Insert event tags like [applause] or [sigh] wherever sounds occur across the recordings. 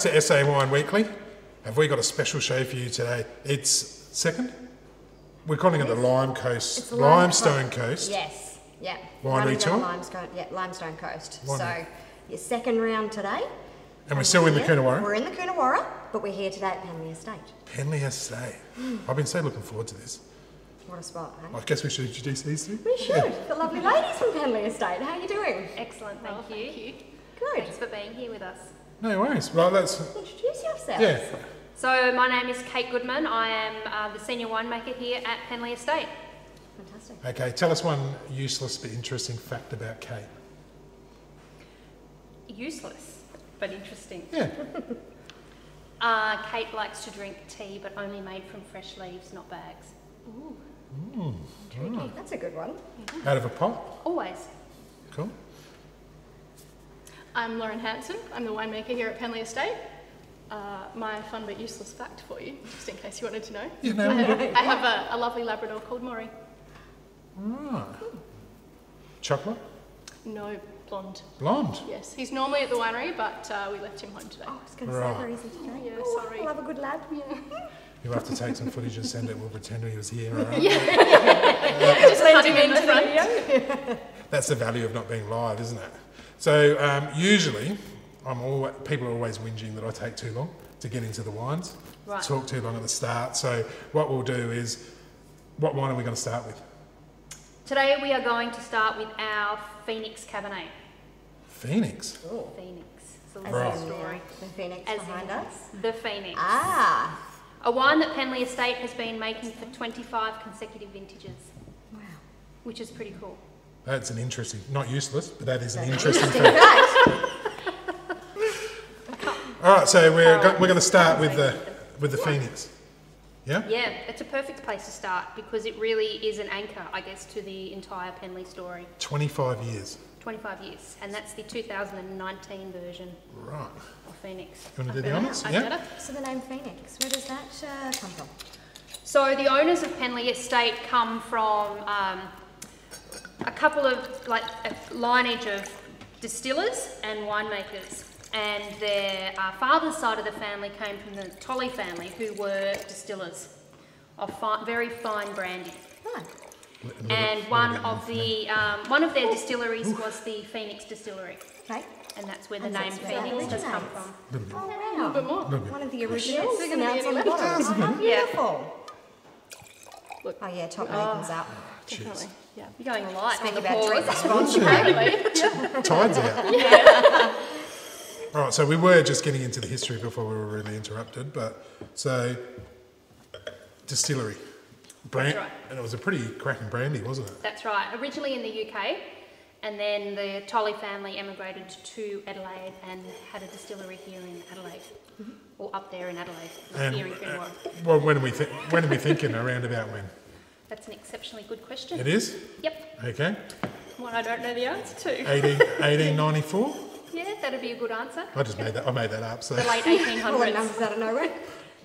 Okay, welcome back to SA Wine Weekly. Have we got a special show for you today? It's second. We're calling it the Lime Coast, It's the Lime Limestone Co- Coast. Yes, yeah. Wine Running down retail? Limestone, yeah, Limestone Coast. Wine- So, your second round today. And we're still in the Yeah, Coonawarra. We're in the Coonawarra, but we're here today at Penley Estate. Penley Estate. I've been so looking forward to this. What a spot, eh? I guess we should introduce these two. We should. The lovely ladies from Penley Estate. How are you doing? Excellent, thank, you. Good. Thanks for being here with us. No worries. Well, let's. Introduce yourself. Yeah. So, my name is Kate Goodman. I am uh, the senior winemaker here at Penley Estate. Fantastic. Okay, tell us one useless but interesting fact about Kate. Useless, but interesting. Yeah. [laughs] Uh, Kate likes to drink tea, but only made from fresh leaves, not bags. Ooh. Ooh. That's a good one. Out of a pot. Always. Cool. I'm Lauren Hansen. I'm the winemaker here at Penley Estate. Uh, my fun but useless fact for you, just in case you wanted to know. You know, I have, I have a, a lovely Labrador called Maury. right. Chocolate. No, blonde. Blonde. Yes, he's normally at the winery, but uh, we left him home today. Oh, I was going to Right. say, where is he today? Yeah, Oh, sorry. We'll have a good lad. [laughs] You'll have to take some footage and send it. We'll pretend he was here. [laughs] all right? [laughs] Just let him in the front. That's the value of not being live, isn't it? So um, usually, I'm always, people are always whinging that I take too long to get into the wines. Right. Talk too long at the start. So what we'll do is, what wine are we going to start with? Today, we are going to start with our Phoenix Cabernet. Phoenix. Phoenix. It's a As Right. story. the phoenix As behind us. The Phoenix. Ah. A wine that Penley Estate has been making for 25 consecutive vintages, Wow. which is pretty cool. That's an interesting, not useless, but that is an interesting interesting fact. fact. [laughs] All right, so we're, go, we're going to start with the with the Phoenix. Yeah. Yeah, it's a perfect place to start because it really is an anchor, I guess, to the entire Penley story. 25 years. 25 years, and that's the 2019 version Right. of Phoenix. You want to do the Better? honours? Yeah. So the name Phoenix, where does that uh, come from? So the owners of Penley Estate come from um, a couple of like a lineage of distillers and winemakers, and their uh, father's side of the family came from the Tolley family, who were distillers of fi- very fine brandy. Right. And one of the um, one of their distilleries was the Phoenix Distillery, Okay. and that's where the And name that's where that Phoenix has come from. Oh, A little bit wow. more. One of the originals Is there and gonna now be it's on the bottom. Oh, how Yeah. beautiful. Look. Oh yeah, top Oh. Nathan's up. Definitely. Yeah. You're going light Speaking on the about drink pause. response, Apparently. Tide's out. [laughs] All right, so we were just getting into the history before we were really interrupted, but so distillery, brand, right. and it was a pretty cracking brandy, wasn't it? That's right. Originally in the UK, and then the Tolley family emigrated to Adelaide and had a distillery here in Adelaide, or up there in Adelaide, And here in uh, well, when are we th- when are we thinking around about when? That's an exceptionally good question. It is Yep. okay. One I don't know the answer to. [laughs] 18, 1894. Yeah, that'd be a good answer. I just made that. I made that up. So The late [laughs] All the 1800s. numbers out of nowhere.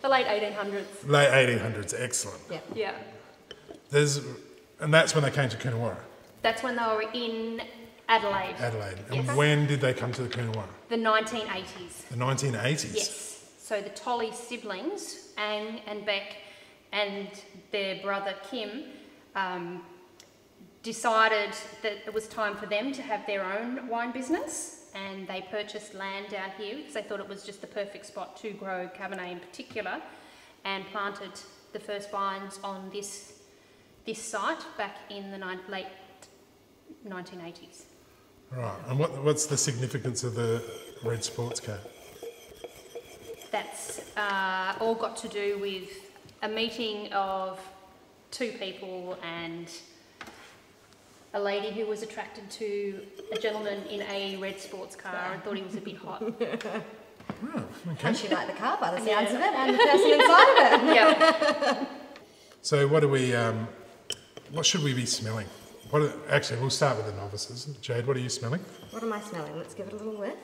The late 1800s. late 1800s. Excellent. Yeah. Yeah. There's, and that's when they came to Coonawarra, That's when they were in Adelaide. Adelaide. And Yes. when did they come to the Coonawarra? The 1980s. The 1980s. Yes. So the Tolley siblings, Ang and Beck, and their brother Kim, um, decided that it was time for them to have their own wine business, and they purchased land down here because they thought it was just the perfect spot to grow Cabernet in particular, and planted the first vines on this this site back in the late 1980s. Right. And what, what's the significance of the red sports car? That's uh, all got to do with a meeting of two people and a lady who was attracted to a gentleman in a red sports car and thought he was a bit hot. [laughs] Oh, okay. And she liked the car by the sounds of it and the person inside of it. [laughs] yeah. So what do we, um, what should we be smelling? What are, actually, we'll start with the novices. Jade, what are you smelling? What am I smelling? Let's give it a little whiff.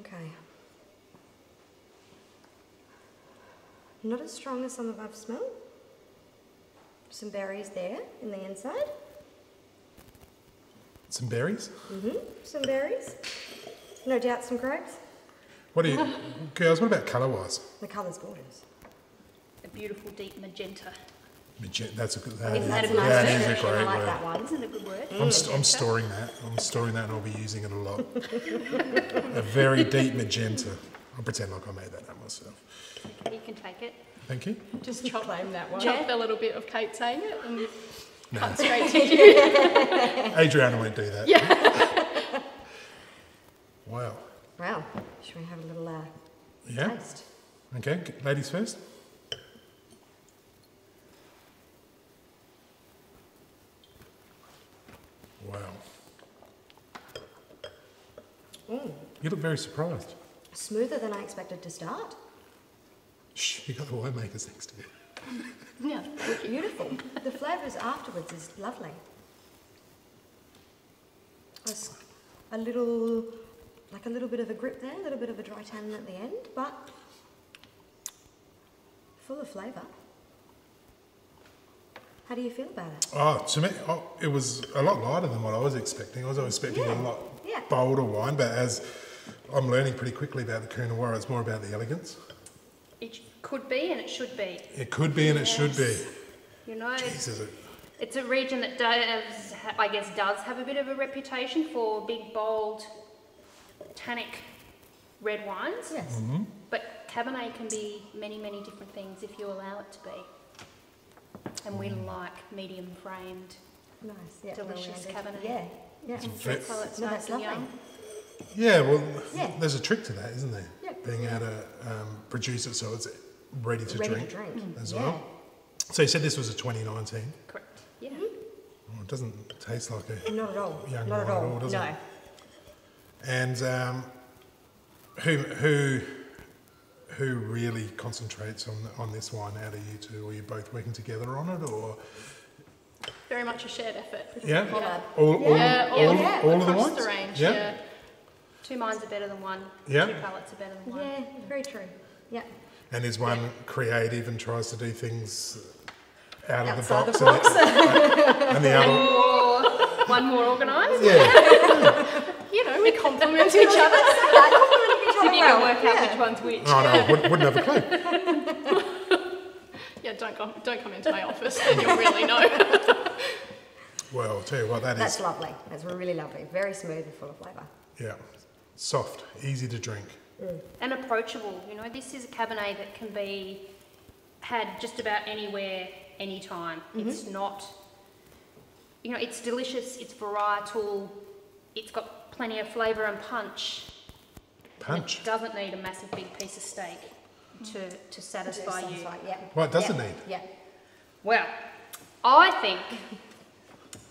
Okay. Not as strong as some of I've smelled. Some berries there in the inside. Some berries? Mm-hmm. Some berries. No doubt some grapes. What do you, girls? What about colour wise? The colour's gorgeous. A beautiful deep magenta. Magenta, that's a good. That Isn't is, that a That's good that word? is a description. I great like word. that one. Isn't it a good word? I'm, st- I'm storing that. I'm storing that, and I'll be using it a lot. [laughs] a very deep magenta. I'll pretend like I made that up myself. Okay, you can take it. Thank you. Just chop, Claim that one. chop a little bit of Kate saying it and No, cut straight to [laughs] you. Adriana won't do that. Yeah. [laughs] wow. Wow. Should we have a little uh, Yeah. taste? Okay, ladies first. Wow. Mm. You look very surprised. Smoother than I expected to start. Shh, you got the winemakers next to you. Yeah. Beautiful. the flavours afterwards is lovely. A, little, like a little bit of a grip there, a little bit of a dry tannin at the end, but full of flavour. How do you feel about it? Oh, to me, oh, it was a lot lighter than what I was expecting. I was expecting Yeah, a lot yeah. bolder wine, but as I'm learning pretty quickly about the Coonawarra, it's more about the elegance. It could be and it should be. It could be and it should be. You know, Jesus, it, it's a region that does, I guess, does have a bit of a reputation for big, bold, tannic red wines. Yes. Mm-hmm. But Cabernet can be many, many different things if you allow it to be. And we Mm. like medium framed. Nice. Yeah. Delicious well-rounded. Cabernet. Yeah. Yeah. ve- So it's No, nice that's and lovely. young. yeah, well, Yeah. there's a trick to that, isn't there? Yeah. Being able to um, produce it so it's ready to Ready drink to drink. as yeah. well. So you said this was a 2019. Correct. Yeah. Oh, it doesn't taste like a Not at all. Young Not at wine at all. all, does no. it? And um, who who who really concentrates on on this wine out of you two? Are you both working together on it, or Very much a shared effort. yeah, Yeah. all all, Yeah, all, all- yeah, all of the across wines? the range, yeah. yeah. Two minds are better than one. Yeah. Two palates are better than one. Yeah. Very true. Yeah. And is one creative and tries to do things out of the box, the and, the, and the other, Or one more organised. yeah. [laughs] You know, we complement each other. [laughs] So you can work out which one's which. Oh no, wouldn't, wouldn't have a clue. [laughs] Yeah, don't come, don't come into my office, then you'll really know. Well, I'll tell you what, that is That's lovely. That's really lovely. Very smooth and full of flavour. yeah, soft, easy to drink. Mm. and approachable. You know, this is a Cabernet that can be had just about anywhere, anytime. Mm-hmm. It's not, you know, it's delicious, it's varietal, it's got plenty of flavour and punch. Punch. It doesn't need a massive big piece of steak to, mm. to satisfy you. Yeah. What does yeah. need? Yeah. Well, I think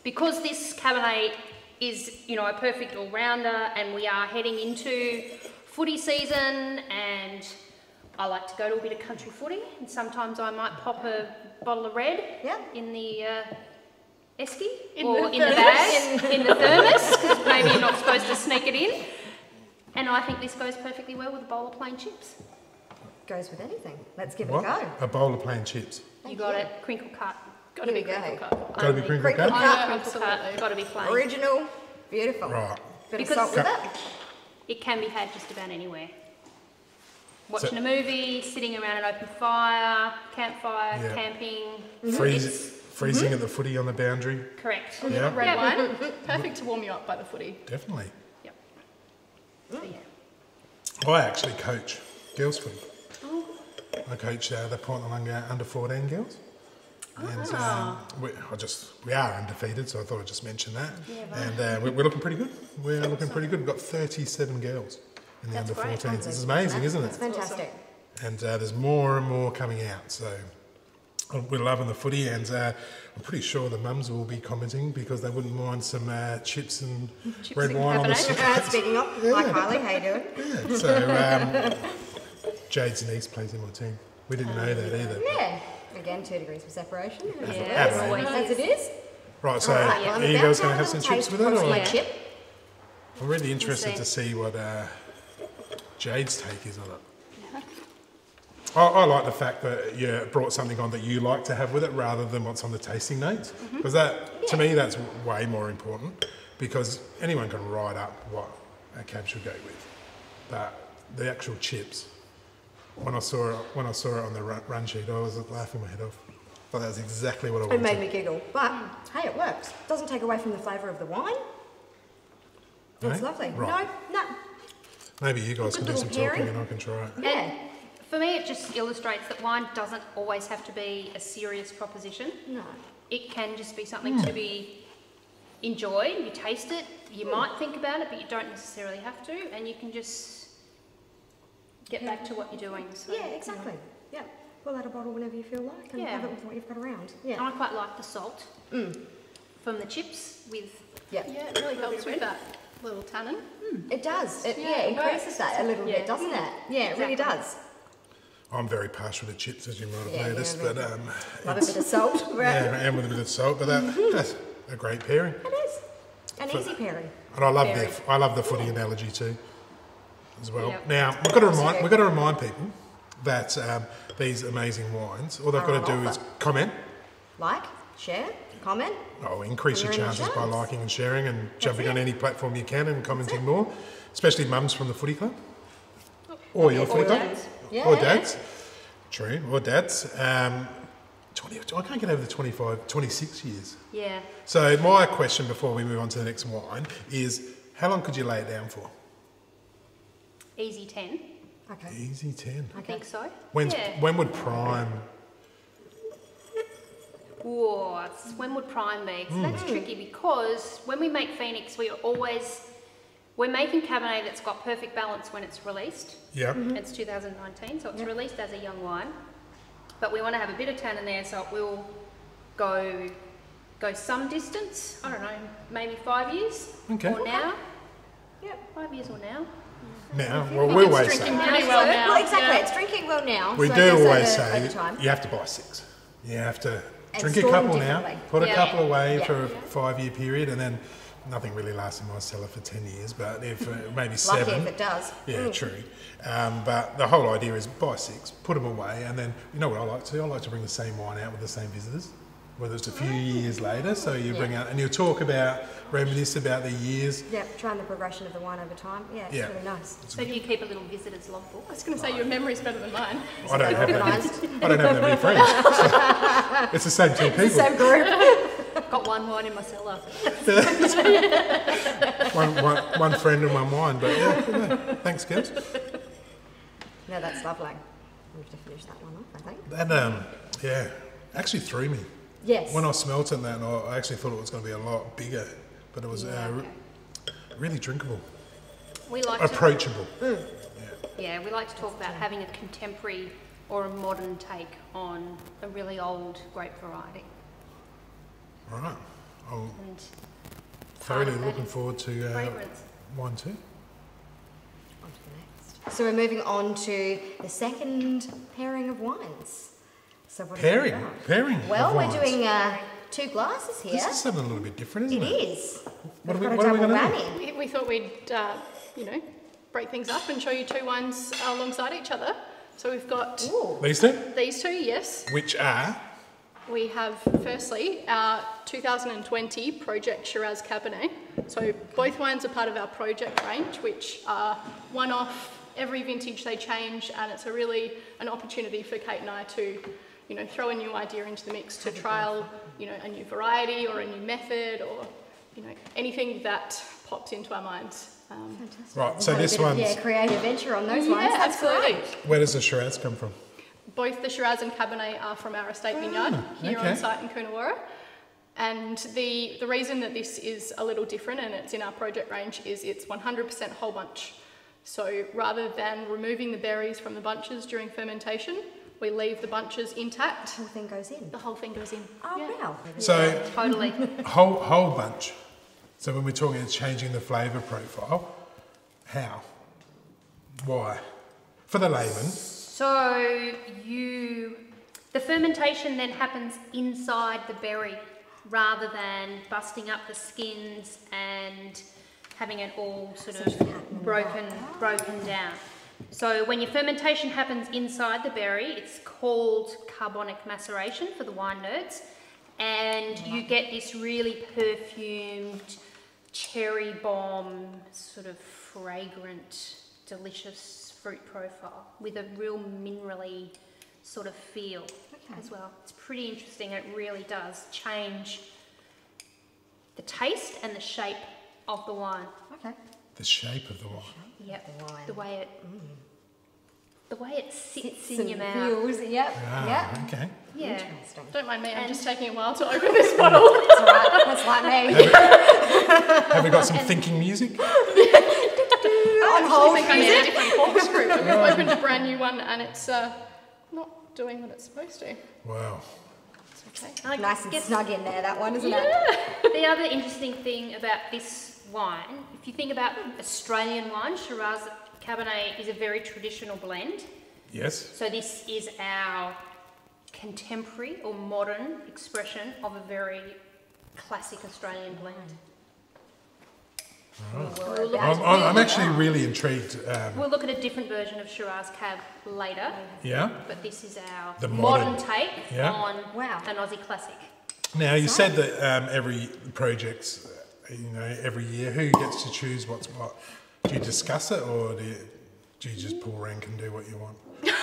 because this Cabernet is, you know, a perfect all-rounder and we are heading into footy season and I like to go to a bit of country footy and sometimes I might pop a bottle of red Yeah. in the uh, esky In or the in the bag, in, in the thermos, because maybe you're not supposed to sneak it in. And I think this goes perfectly well with a bowl of plain chips. Goes with anything. Let's give What? it a go. A bowl of plain chips. You got it, crinkle cut. Got to be we go. crinkle cut. Got to be crinkle crinkle cut. cut. Yeah, Crinkle cut, got to be plain. Original. Beautiful. Right. Bit Because- of salt with it. It can be had just about anywhere. Watching a movie, sitting around an open fire, campfire, Yeah. camping. Freeze, It's freezing at the footy on the boundary. correct. Yeah, Red Yeah. wine, [laughs] perfect to warm you up by the footy. definitely. Yep. So, yeah. I actually coach girls footy. I coach uh, the Port Noarlunga under 14 girls. And um, we, I just we are undefeated, so I thought I'd just mention that. and uh, we're, we're looking pretty good. We're looking pretty good. We've got 37 girls in the That's under great. 14s. This is amazing, isn't it? It's fantastic. And uh, there's more and more coming out. So uh, we're loving the footy, and uh, I'm pretty sure the mums will be commenting because they wouldn't mind some uh, chips and Chips red and wine on the side. Uh, speaking of, hi Kylie, how you doing? [laughs] Yeah, so um, Jade's niece plays in my team. We didn't know that either. Yeah. Again, two degrees of separation. As it Yeah, is. it always As it is. Right, so All right, well, are you guys going to have some chips with it? of my Or? chip. I'm really interested see. to see what uh, Jade's take is on it. I, I like the fact that you brought something on that you like to have with it rather than what's on the tasting notes. Mm-hmm. Because that, to me, that's way more important because anyone can write up what a cab should go with. But the actual chips, when I saw it, when I saw it on the run, run sheet, I was laughing my head off. But that was exactly what I wanted. It wanted. made me giggle. But hey, it works. Doesn't take away from the flavour of the wine. It's No? lovely. Right. No, no. Maybe you guys can do little some talking and I can try it. Yeah. And for me, it just illustrates that wine doesn't always have to be a serious proposition. No. It can just be something hmm. to be enjoyed. You taste it, you hmm. might think about it, but you don't necessarily have to, and you can just get back to what you're doing. So, Yeah, exactly. Yeah. Pull out a bottle whenever you feel like and Yeah. have it with what you've got around. Yeah. And Yeah. I quite like the salt mm. from the chips with Yeah. Yeah, it really helps with that little tannin. Mm. It does. It, Yeah, yeah, it increases works. that a little Yeah. bit, doesn't it? Mm. Yeah, it really does. I'm very partial to chips, as you might have Yeah, noticed, yeah, but me um, Love a bit of salt. [laughs] Right. yeah, and with a bit of salt. But that, mm-hmm. that's a great pairing. It is. An easy pairing. And I love Very. the I love the footy analogy too, as well. Yep. Now we've got to remind we've got to remind people that um, these amazing wines, all they've got to do is comment. Like, share, comment. Oh, increase your chances by liking and sharing and jumping on any platform you can and commenting more, especially mums from the footy club or your Or footy club dads. Yeah. or dads. True, or dads. Um, 20, I can't get over the 25, 26 years. yeah. So my question before we move on to the next wine is, how long could you lay it down for? Easy 10, Okay. Easy 10. I think so. When's, yeah. When would prime? Whoa, it's- when would prime be? So Hmm. that's tricky because when we make Phoenix, we are always we're making Cabernet that's got perfect balance when it's released. Yeah. It's 2019, so it's released as a young wine, but we want to have a bit of tan in there, so it will go go some distance. I don't know, maybe five years Okay. or now. Yep. Five years or now. Now, well, we always drinking say, pretty well now. Well, exactly. yeah. It's drinking well now. we so do always over, say, over time. you have to buy six. You have to And drink a couple now, differently. put a couple away Yeah. for a five-year period, and then nothing really lasts in my cellar for 10 years, but if uh, [laughs] maybe Lucky seven. if it does. Yeah, Mm. true. Um, but the whole idea is buy six, put them away, and then you know what I like to do? I like to bring the same wine out with the same visitors, whether it's a few years later. So you bring out and you talk about, reminisce about the years. Yeah, trying the progression of the wine over time. Yeah, it's Yeah. really nice. So do you keep a little visitor's logbook? I was going to say your memory's better than mine. I don't have that. Organised. I don't have that many friends. [laughs] it's the same two people. Same group. [laughs] Got one wine in my cellar. [laughs] One, one, one friend and one wine. But yeah, yeah. thanks, girls. no, that's lovely. We have to finish that one off, I think. That um, yeah, actually threw me Yes. when I smelt it. and That and I actually thought it was going to be a lot bigger, but it was uh, re- really drinkable, We like to approachable. Yeah, we like to talk about having a contemporary or a modern take on a really old grape variety. All right. I'm And thoroughly part of that looking forward to uh, fragrance. wine too. On to the next. So we're moving on to the second pairing of wines. So what have we Pairing, pairing. Well, we're doing uh, two glasses here. This is something a little bit different, isn't It it? is. What are We've we- what are we double gonna do? whammy. We, we thought we'd, uh, you know, break things up and show you two wines alongside each other. So we've got Ooh. These two, these two, yes. which are We have, firstly, our 2020 Project Shiraz Cabernet. So both wines are part of our project range, which are one-off. Every vintage they change, and it's a really an opportunity for Kate and I to, you know, throw a new idea into the mix to trial, you know, a new variety or a new method or, you know, anything that pops into our minds. Um, right. So this bit of, one's yeah, creative venture on those yeah, ones. That's absolutely. great. where does the Shiraz come from? Both the Shiraz and Cabernet are from our estate vineyard here okay. on site in Coonawarra. And the, the reason that this is a little different and it's in our project range is it's 100% whole bunch. So rather than removing the berries from the bunches during fermentation, we leave the bunches intact. The whole thing goes in. The whole thing goes in. Oh, Yeah. wow. So Totally. whole whole bunch. So when we're talking about changing the flavour profile, how? Why? For the layman, So you, the fermentation then happens inside the berry rather than busting up the skins and having it all sort of broken, broken down. So when your fermentation happens inside the berry, it's called carbonic maceration for the wine nerds, and you get this really perfumed, cherry bomb, sort of fragrant, delicious fruit profile with a real minerally sort of feel Okay. as well. It's pretty interesting. It really does change the taste and the shape of the wine. Okay. The shape of the wine. Yep. The wine. The way it, the way it sits, Sits in your mouth. feels. Yep. Ah, Yep. okay. Yeah. Interesting. Don't mind me, I'm And- just taking a while to open this bottle. [laughs] That's all right. That's like me. [laughs] Have we got some thinking music? I hold think I need a different corkscrew. but We've [laughs] opened a brand new one and it's uh, not doing what it's supposed to. Wow. It's okay. I Nice and snug in there, that one, isn't it? the other interesting thing about this wine, if you think about Australian wine, Shiraz Cabernet is a very traditional blend. Yes. So this is our contemporary or modern expression of a very classic Australian blend. We'll I'm, I'm I'm actually really intrigued. Um, We'll look at a different version of Shiraz Cab later, yeah. but this is our The modern, modern- take yeah. on Wow. an Aussie classic. Now you said that um, every project's, you know, every year, who gets to choose what's what? Do you discuss it, or do you, do you just pull rank and do what you want? [laughs]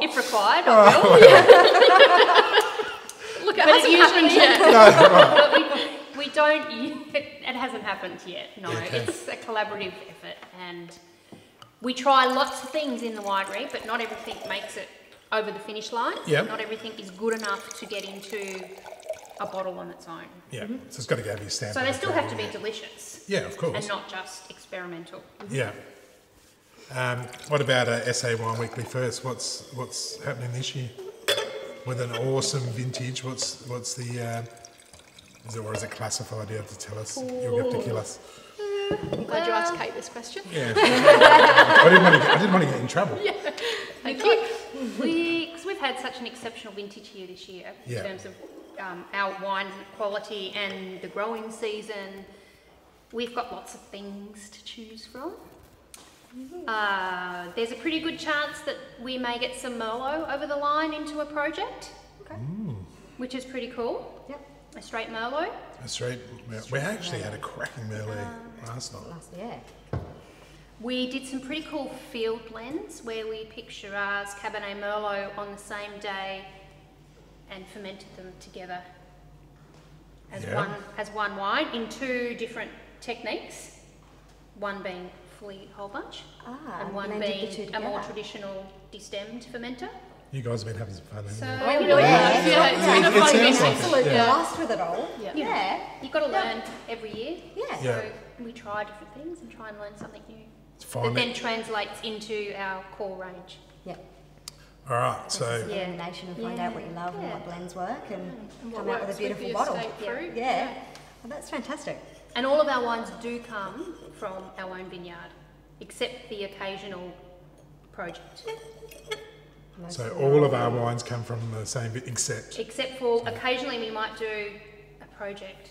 If required, I oh, will. [laughs] Look, it But hasn't happened usually- yet. [laughs] but we, we don't, it hasn't happened yet, no. Okay. It's a collaborative effort and we try lots of things in the winery, but not everything makes it over the finish line. Yep. Not everything is good enough to get into a bottle on its own. Yeah. So it's got to go your stamp. So they still have to be delicious Yeah, of course. and not just experimental. Yeah. Um, what about uh, SA Wine Weekly first? What's what's happening this year with an awesome vintage? What's what's the uh, is it or is it classified? You have to tell us. You'll have to kill us. I'm glad you asked Kate this question. Yeah. [laughs] I didn't want to. Get, I didn't want to get in trouble. Thank you. We, because we've had such an exceptional vintage here this year Yeah. in terms of um, our wine quality and the growing season. We've got lots of things to choose from. Uh, there's a pretty good chance that we may get some Merlot over the line into a project, Okay. which is pretty cool. Yep. A straight Merlot. That's right. We actually had a cracking Merlot last night. Last, yeah. We did some pretty cool field blends where we picked Shiraz, Cabernet Merlot on the same day and fermented them together as Yeah. one as one wine in two different techniques. One being fully whole bunch Ah, and one being a more traditional destemmed fermenter. You guys have been having some fun. So you? We you really know, have. Yeah. Yeah, it's been a It fun sounds meeting. like it. Absolute Yeah. blast with it all. Yeah. Yeah. you've got to learn every year. Yeah. Yeah. So we try different things and try and learn something new. It's That then translates into our core range. Yep. All right. So It's Yeah. elimination and find Yeah. out what you love and Yeah. what blends work and mm. And come out with a beautiful the bottle. estate Yeah. fruit. Yeah. Well, that's fantastic. And all of our wines do come from our own vineyard, except the occasional project. So all of our wines come from the same bit, except Except for occasionally we might do a project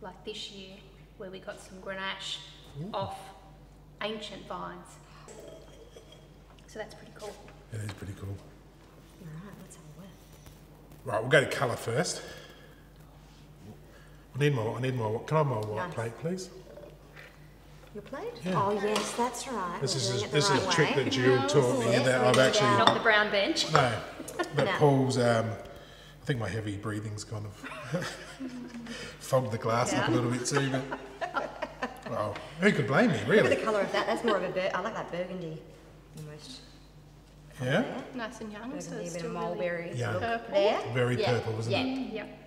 like this year where we got some Grenache off ancient vines. So that's pretty cool. It is pretty cool. Alright, let's have a whiff. Right, we'll go to colour first. I need more. I need more. Can I have my white Nice. plate, please? Your plate? Yeah. Oh yes, that's right. This We're is doing a, it the this is a trick way. that Jill [laughs] taught me Yes, that I've actually Not the brown bench. [laughs] no, but No. Paul's. Um, I think my heavy breathing's kind of [laughs] fogged the glass up a little bit too. But well, who could blame me, Look at the colour of that. That's more of a bur- I like that burgundy almost. Yeah, There. Nice and young, so Burgundy, it's a bit of still really Yeah. Purple. there. very Yeah. purple, isn't yeah. it? Yeah. Yep.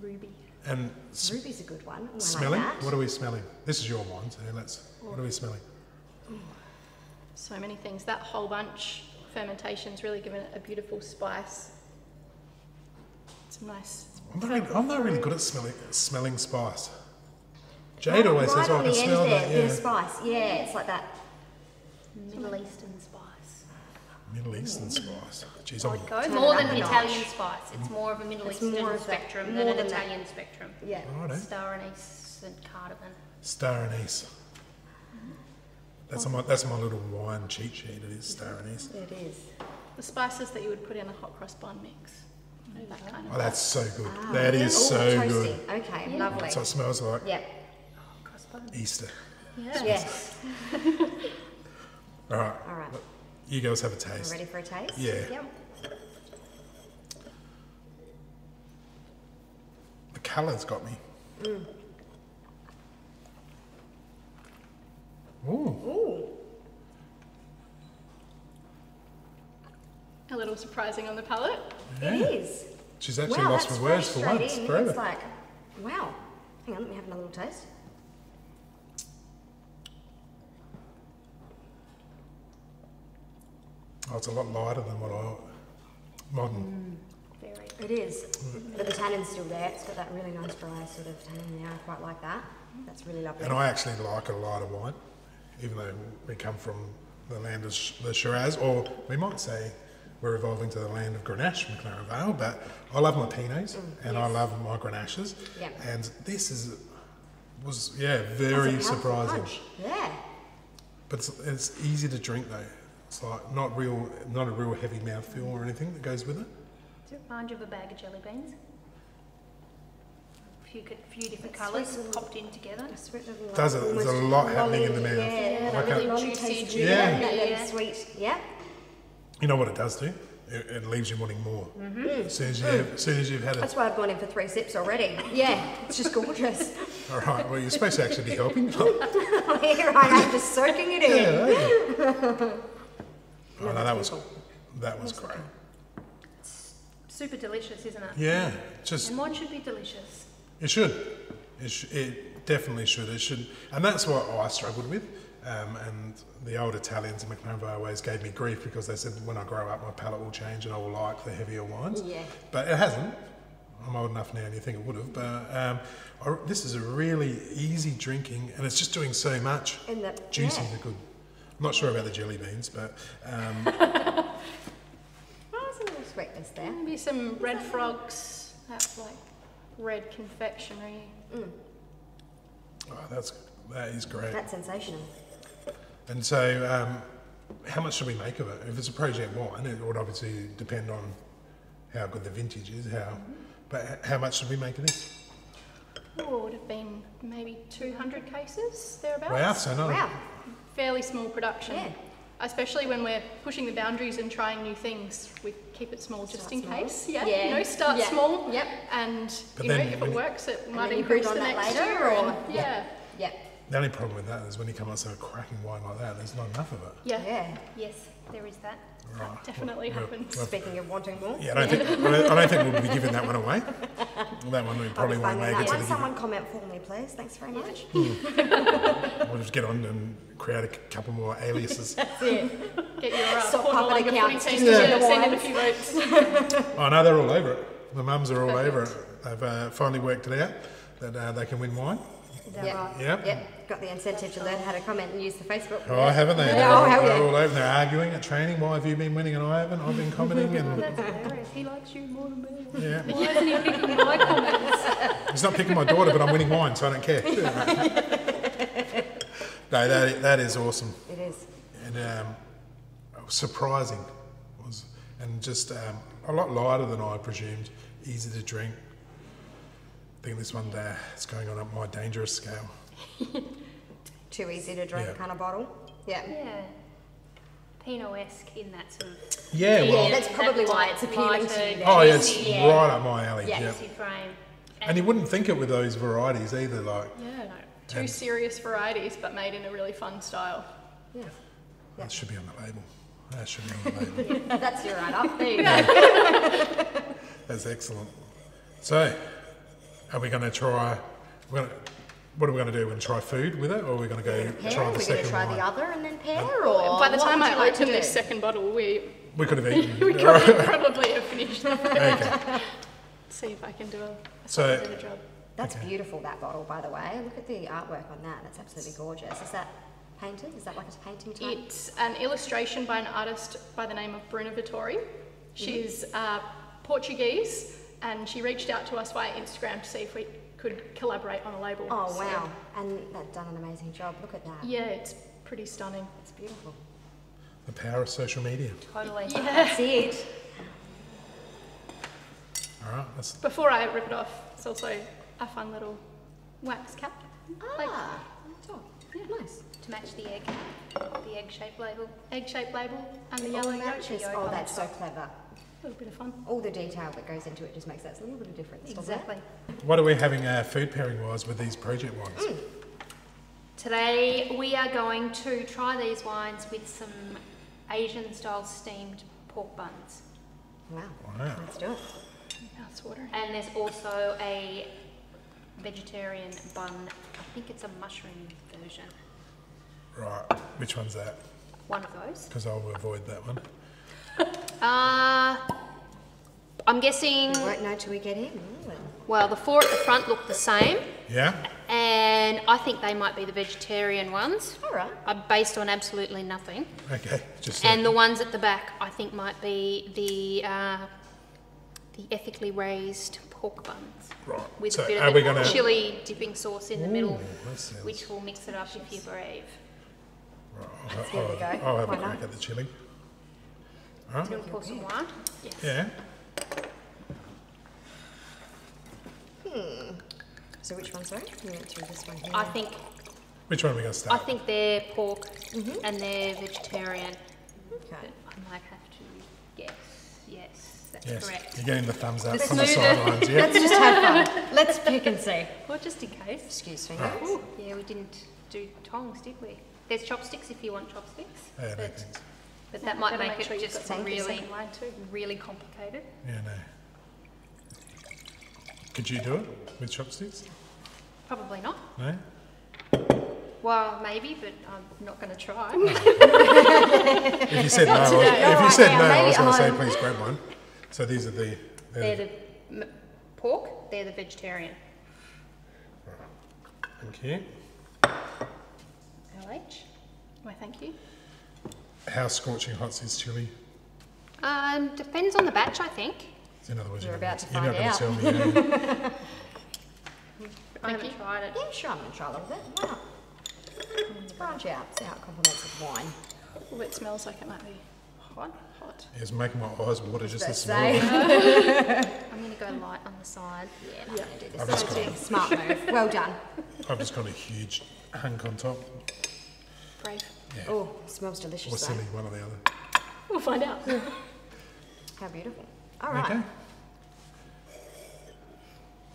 Ruby. And s- Ruby's a good one. Ooh, I smelling. Like that. what are we smelling? This is your wine, so let's. What are we smelling? So many things. That whole bunch fermentation's really given it a beautiful spice. It's nice. I'm not, really, I'm not really good at smelling smelling spice. Jade oh, always right says, "Oh, I can the end smell there, that." bit of Yeah, spice. Yeah, it's like that. Middle Eastern spice. Middle Eastern spice. Jeez, I'm, I'd go Turn more than up Italian spice. It's more of a Middle It's Eastern more of that- spectrum more than an than that. Italian spectrum. Yeah. Righto. Star anise and cardamom. Star anise. That's on my that's my little wine cheat sheet. It is star anise. It is. The spices that you would put in a hot cross bun mix. That kind of Oh, that's so good. Ah, that is oh, so toasty. good. Okay, lovely. That's what it smells like. Yep. Crossbones. Easter. Yeah. Yes. [laughs] All right. All right. You girls have a taste. ready for a taste? Yeah. Yep. The colour's got me. Mm. Ooh. Ooh. A little surprising on the palate. Yeah. It is. She's actually wow, lost for words for once. It's like, wow. Hang on, let me have another little taste. Oh, it's a lot lighter than what I modern. Mm. Very. It is, but the tannin's still there. It's got that really nice dry sort of tannin there. I quite like that. That's really lovely. And I actually like a lighter wine, even though we come from the land of the Shiraz, or we might say we're evolving to the land of Grenache, McLaren Vale. But I love my Pinots and I love my Grenaches. Yeah. And this is was yeah very surprising. Yeah. But it's, it's easy to drink though. It's like not real, not a real heavy mouthfeel or anything that goes with it. Does it remind you of a bag of jelly beans? A few, co- few different colours sweet popped in together. A sweet little, Does it? There's a lot happening in the lolly- mouth. Yeah, Like that a- really Really juicy, juicy, juicy. Yeah. Yeah. That little Yeah. sweet. Yeah. You know what it does do? It, it leaves you wanting more. Mm-hmm. As soon as you, have, mm. as soon as you've had it. That's why I've gone in for three sips already. [laughs] Yeah, it's just gorgeous. [laughs] All right. Well, you're supposed to actually be helping. [laughs] Here I am, just soaking it in. Yeah, there you go. Oh, no, that was that was great. It's Super delicious, isn't it? Yeah, just And wine should be delicious. it should. It, sh- it definitely should. It should, and that's what I struggled with. Um, and the old Italians in McLaren always gave me grief because they said when I grow up, my palate will change and I will like the heavier wines. Yeah. But it hasn't. I'm old enough now, and you think it would have. But um, I, this is a really easy drinking, and it's just doing so much. And the Juices yeah. are good. I'm not sure about the jelly beans, but um, [laughs] Oh, there's a little sweetness there. Maybe some red frogs. That's like red confectionery. oh, that's that is great. That's sensational. And so, um, how much should we make of it? If it's a project wine, it would obviously depend on how good the vintage is. How, but how much should we make of this? Oh, it would have been maybe 200 cases thereabouts. Wow, so not Wow. Fairly small production. Yeah. Especially when we're pushing the boundaries and trying new things, we keep it small just Start in small. case. Yeah, Yeah. you know, start Yeah. small. Yep. And But you know, if it works, it might then increase the on that next later, year. or- and- yeah. Yeah. The only problem with that is when you come out with a cracking wine like that, there's not enough of it. yeah, Yeah. Yes, there is that. Right. definitely Well, happens. well, Speaking of wanting more. yeah, I don't think I don't, I don't think we'll be giving that one away. That one we I'll probably be won't finding make it to one. the Someone comment for me, please. Thanks very much. giveaway. We'll just get on and create a couple more aliases. [laughs] Get your uh, Sock Port puppet Alonga accounts, footy just team to the send in a few votes. [laughs] Oh no, they're all over it. The mums are all over it. They've uh, finally worked it out that uh, they can win wine. Is that Yep. right? Yep. Yep. Got the incentive to learn how to comment and use the Facebook. Oh, haven't they? Yeah, They're, oh, all, hell they're all over. They're arguing at training. Why have you been winning and I haven't? I've been commenting [laughs] and That's hilarious. He likes you more than me. yeah. Why isn't he picking my comments? [laughs] He's not picking my daughter, but I'm winning wine, so I don't care. [laughs] no, that that is awesome It is. and um, surprising was and just um, a lot lighter than I presumed. Easy to drink. I think this one there is going on up my dangerous scale. [laughs] Too easy to drink Yeah. kind of bottle. Yeah. Yeah. Pinot-esque in that sort of Yeah, Yeah, that's probably that why it's appealing to you. oh yeah, it's juicy, right up my alley. Yeah. Yeah. frame. And you wouldn't think it with those varieties either. Like Yeah, no. Two And- serious varieties, but made in a really fun style. Yeah. that should be on the label. That should be on the [laughs] label. That's your right up. There you go. [laughs] That's excellent. So, are we going to try? We're gonna, what are we going to do? We're going to try food with it, or are we going to go Pair? try We're the going to try wine? the other and then pair, or By the time I like open do? this second bottle, we, We could have eaten. [laughs] we could [laughs] probably have finished it. okay. [laughs] See if I can do a, a So- better job. That's beautiful. That bottle, by the way. Look at the artwork on that. That's absolutely gorgeous. Is that painted? Is that like a painting type? It's an illustration by an artist by the name of Bruna Vittori. She's uh, Portuguese and she reached out to us via Instagram to see if we could collaborate on a label. Oh So, wow! And they've done an amazing job. Look at that. yeah, it's pretty stunning. It's beautiful. The power of social media. Totally. Yeah. That's it. All right, that's Before I rip it off, it's also a fun little wax cap. Like Ah, top. Nice. To match the egg, the egg-shaped label. egg-shaped label and the It yellow all yolk. matches. yolk Oh, on that's so clever. A little bit of fun. All the detail that goes into it just makes that a little bit of difference. Exactly. What are we having our food pairing wise with these project wines? Mm. Today we are going to try these wines with some Asian-style steamed pork buns. Wow. Wow. Let's do it. Mouth's watering. And there's also a vegetarian bun. I think it's a mushroom version. Right, which one's that? One of those. Because I'll avoid that one. Uh, I'm guessing. We won't know till we get in. will we? Well, the four at the front look the same, Yeah? and I think they might be the vegetarian ones, All right. uh, based on absolutely nothing. Okay, just And the ones at the back, I think, might be the uh, the ethically raised pork buns right. with so a bit are of we the going to? chili dipping sauce in the middle, that sounds- which will mix it up if you're brave. Right, Let's I'll, give it a I'll- go. I'll have Why a crack not? at the chili. All Do you right. want to pour some wine? Yeah. Hmm. So which one, sorry? We went through this one here. I think Which one are we going to start? I think they're pork mm-hmm. and they're vegetarian. Okay. But I might have to guess. Yes, that's yes. correct. You're getting the thumbs up The from the sidelines, yeah? Let's just have fun. Let's pick and see. Well, just in case. Excuse me. Yeah, we didn't do tongs, did we? There's chopsticks if you want chopsticks. Yeah, no but, thanks. But that might make, make sure it just really, second line too. really complicated. Yeah, no. Could you do it with chopsticks? Probably not. No? Well, maybe, but I'm not going to try. Oh. [laughs] If you said no, I was, if you oh, said no, I was going to say please grab one. So these are the. they're they're the m- pork, they're the vegetarian. Thank you. LH. Why, thank you. How scorching hot's this chili? Um, depends on the batch, I think. So in other words, We're you're about not, to you're not find going to out. tell me. yeah. [laughs] I haven't tried it. Yeah, sure, I'm going to try a little bit. Why not? Let's branch out, see how it complements with wine. Oh, it smells like it might be hot. Hot. It's making my eyes water just the Let's smell. say. of it. I'm going to go light on the side. Yeah, no, I'm going to do I've this. just That's got- a Smart move. Well done. I've just got a huge hunk on top. Brave. Yeah. Oh, smells delicious or though. silly, one or the other. We'll find out. [laughs] How beautiful. All right. Okay.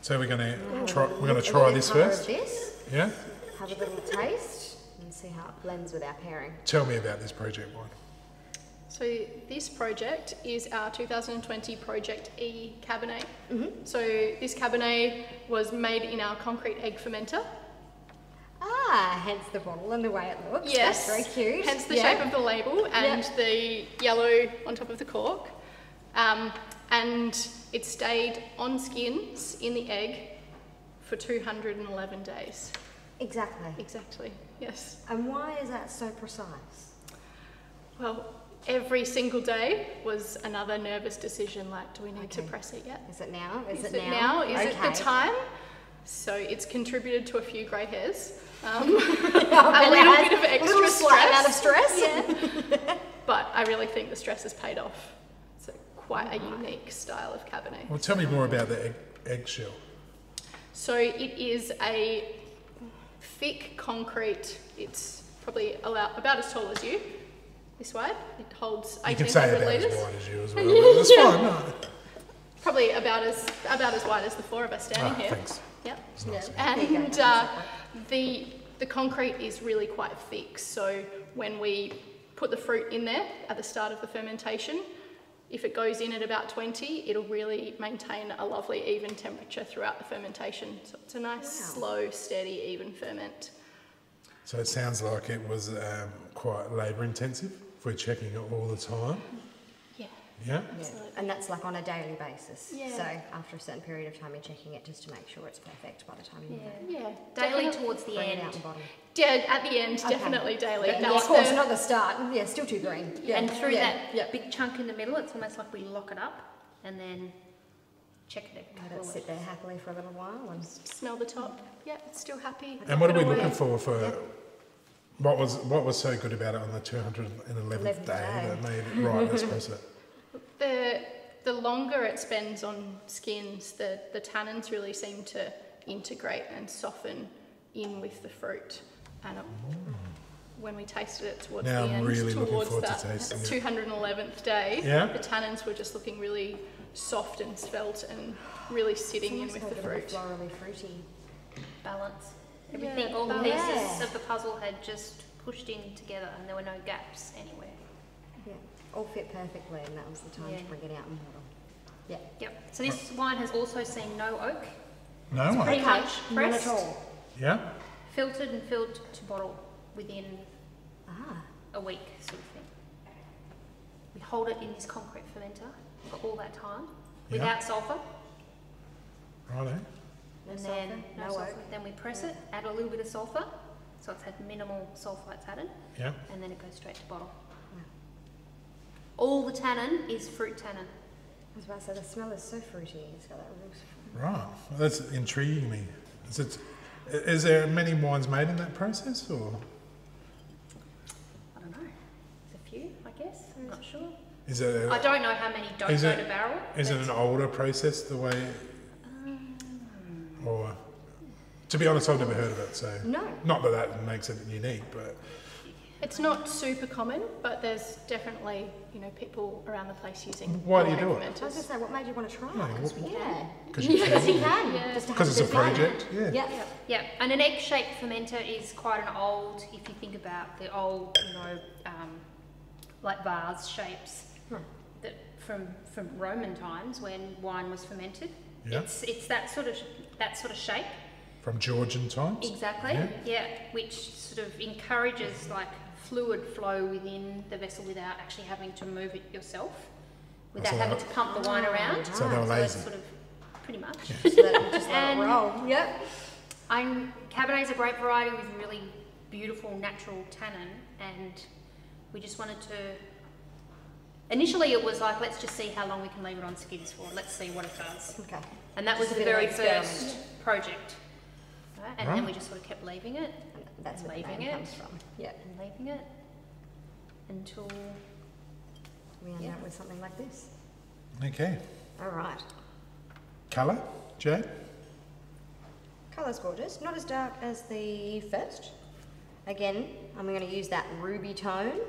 So we're going to try. We're going to try this first. This. Yeah. Have a little taste and see how it blends with our pairing. Tell me about this project wine. So this project is our 2020 Project E Cabernet. Mm-hmm. So this Cabernet was made in our concrete egg fermenter. Ah, hence the bottle and the way it looks. Yes. That's very cute. Hence the shape of the label and the yellow on top of the cork. Um, and it stayed on skins in the egg for 211 days. Exactly. Exactly, yes. And why is that so precise? Well, every single day was another nervous decision like, do we need to press it yet? Is it now? Is, Is it, it now? Is it the time? So it's contributed to a few grey hairs. Um, [laughs] [laughs] a little bit of extra little slight amount of stress. stress. [laughs] but I really think the stress has paid off. It's a, quite a unique style of Cabernet. Well, tell me more about the egg, eggshell. So it is a thick concrete. It's probably allow- about as tall as you, this wide. It holds You can say about litres. as wide as you as well. but That's fine. No. Probably about as about as wide as the four of us standing Ah, here. thanks. Yep. It's nice. There you go. And uh, the the concrete is really quite thick. So when we put the fruit in there at the start of the fermentation, if it goes in at about 20, it'll really maintain a lovely even temperature throughout the fermentation. So it's a nice, Wow. slow, steady, even ferment. So it sounds like it was um, quite labour intensive. If we're checking it all the time. Yeah. Yeah. Yeah. And that's like on a daily basis. Yeah. So after a certain period of time, you're checking it just to make sure it's perfect by the time you Yeah. Yeah. Daily definitely- towards the end. out and bottom. Yeah, at the end, Okay. definitely daily. But Now, of course, the- not the start. Yeah, still too green. Yeah. And through yeah. that Yeah. big chunk in the middle, it's almost like we lock it up and then check it every Let it sit there happily for a little while. And smell the top. Yeah, it's still happy. And what are we looking away. for for what was what was so good about it on the 211th Eleventh day day. that made it right? Let's press it. The the the longer it spends on skins, the, the tannins really seem to integrate and soften in with the fruit. And it, when we tasted it towards Now the I'm end, really towards forward to that tasting it. 211th day, Yeah. the tannins were just looking really soft and svelte and really sitting in with the got a bit fruit. of a florally fruity. balance. Everything, Yeah, all the pieces Yeah. of the puzzle had just pushed in together and there were no gaps anywhere. Yeah, all fit perfectly, and that was the time Yeah. to bring it out and bottle. Yeah. Yep. So this wine has also seen no oak, No one. pretty much None at all. Yeah. filtered and filled to bottle within Ah, a week sort of thing. We hold it in this concrete fermenter for all that time Yeah. without sulphur. Righto. no and sulphur, then no sulphur. Then we press it, add a little bit of sulphur, so it's had minimal sulphites added, Yeah. and then it goes straight to bottle. Wow. All the tannin is fruit tannin. I was about to say the smell is so fruity. It's got that real. Right. Well, that's intriguing me. Is, it, is there many wines made in that process, or I don't know. There's a few, I guess. I'm not sure. is it? I A, don't know how many don't Is go it- to barrel. is it an older process the way, Um, or? To be honest, I've never heard of it. So No. not that that makes it unique, but It's not super common, but there's definitely, you know, people around the place using Why do you do it? I was going to say, what made you want to try Yeah, it? what- yeah. because you Because you can. can. Yeah. Just Because it's a bit of project. Yeah. Yeah. Yeah, and an egg-shaped fermenter is quite an old, if you think about the old, you know, um, like vase shapes Hmm. that from from Roman times when wine was fermented. Yeah. It's it's that sort of that sort of shape. From Georgian times. Exactly. Yeah. Yeah. which sort of encourages like fluid flow within the vessel without actually having to move it yourself, without so having to pump the wine around. Ah, so they were it's lazy. sort of pretty much. [laughs] So that, just let And- it roll. Yep. I'm, Cabernet is a great variety with really beautiful natural tannin, and we just wanted to. Initially, it was like, let's just see how long we can leave it on skins for. Let's see what it does, Okay. and that was Just a the very um, first project. Right? And then we just sort of kept leaving it That's where the Leaving name it. comes from. Yeah. and leaving it until We end Yeah. up with something like this. Okay. All right. Colour, Jade. Colour's gorgeous. Not as dark as the first. Again, I'm going to use that ruby tone